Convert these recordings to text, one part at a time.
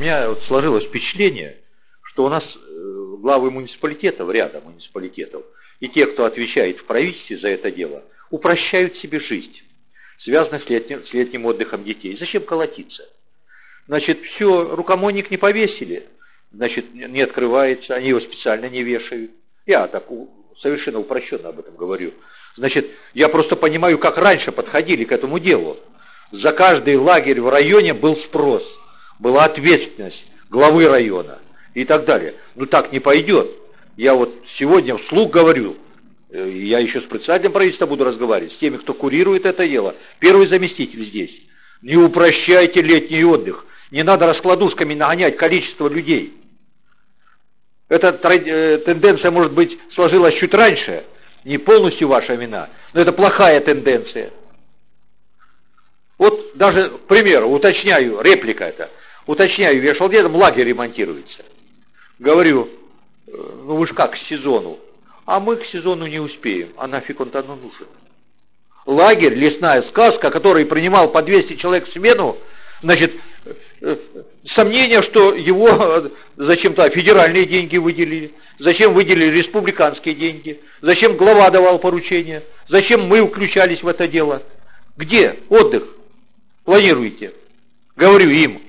меня вот сложилось впечатление, что у нас э, главы муниципалитетов, ряда муниципалитетов, и те, кто отвечает в правительстве за это дело, упрощают себе жизнь, связанную с летним, с летним отдыхом детей. Зачем колотиться? Значит, все, рукомойник не повесили, значит, не открывается, они его специально не вешают. Я так совершенно упрощенно об этом говорю. Значит, я просто понимаю, как раньше подходили к этому делу. За каждый лагерь в районе был спрос, была ответственность главы района и так далее. Ну так не пойдет. Я вот сегодня вслух говорю, э, я еще с председателем правительства буду разговаривать, с теми, кто курирует это дело. Первый заместитель здесь. Не упрощайте летний отдых. Не надо раскладушками нагонять количество людей. Эта э, тенденция, может быть, сложилась чуть раньше, не полностью ваша вина, но это плохая тенденция. Вот даже, к примеру, уточняю, реплика это, уточняю, Вешалдедом лагерь ремонтируется. Говорю, э, ну вы ж как, к сезону? А мы к сезону не успеем, а нафиг он тогда нужен? Лагерь, лесная сказка, который принимал по 200 человек в смену, значит, э, сомнение, что его э, зачем-то федеральные деньги выделили, зачем выделили республиканские деньги, зачем глава давал поручения, зачем мы включались в это дело. Где отдых? планируете? Говорю им.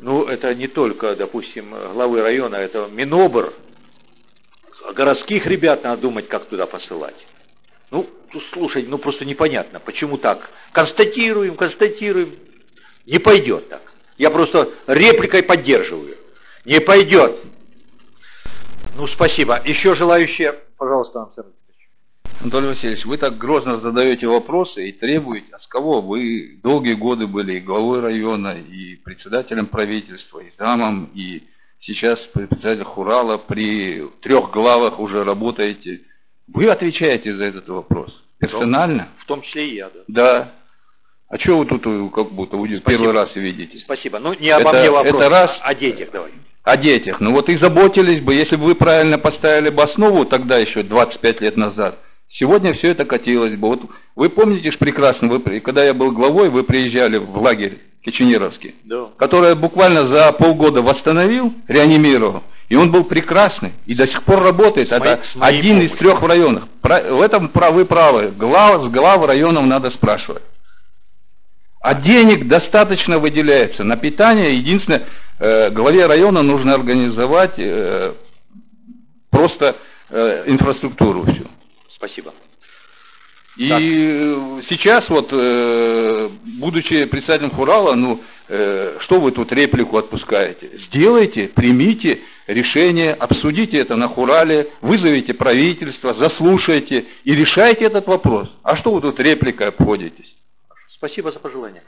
Ну, это не только, допустим, главы района, это Минобр. Городских ребят надо думать, как туда посылать. Ну, слушай, ну просто непонятно, почему так. Констатируем, констатируем. Не пойдет так. Я просто репликой поддерживаю. Не пойдет. Ну, спасибо. Еще желающие, пожалуйста, Антон Анатолий Васильевич, вы так грозно задаете вопросы и требуете, а с кого вы долгие годы были и главой района, и председателем правительства, и замом, и сейчас председатель Хурала, при трех главах уже работаете. Вы отвечаете за этот вопрос персонально? В том числе и я, да. Да. А что вы тут как будто вы первый раз видите? Спасибо. Ну, не обо это, мне вопрос, это раз... о детях давай. О детях. Ну вот и заботились бы, если бы вы правильно поставили бы основу тогда еще 25 лет назад – Сегодня все это катилось бы. Вот вы помните же прекрасно, вы, когда я был главой, вы приезжали в лагерь Киченеровский, да. который буквально за полгода восстановил, реанимировал, и он был прекрасный, и до сих пор работает. Это моей, один моей из трех районов. В этом вы правы. Глав, с глав районов надо спрашивать. А денег достаточно выделяется на питание. Единственное, э, главе района нужно организовать э, просто э, инфраструктуру всю. Спасибо. И так. сейчас вот, э, будучи председателем Хурала, ну, э, что вы тут реплику отпускаете? Сделайте, примите решение, обсудите это на Хурале, вызовите правительство, заслушайте и решайте этот вопрос. А что вы тут репликой обходитесь? Спасибо за пожелание.